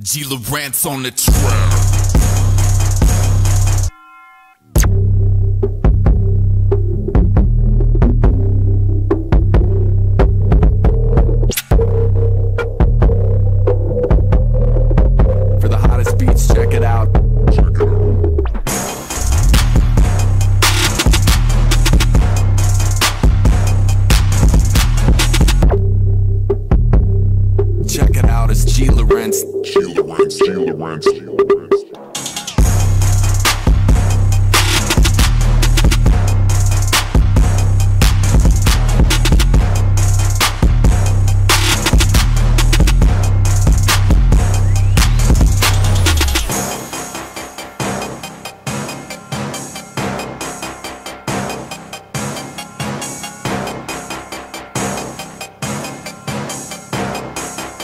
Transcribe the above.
G. Lawrence on the track. For the hottest beats, check it out. Out, it's G. Lawrence. G. Lawrence, G. Lawrence,